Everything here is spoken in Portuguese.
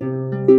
Música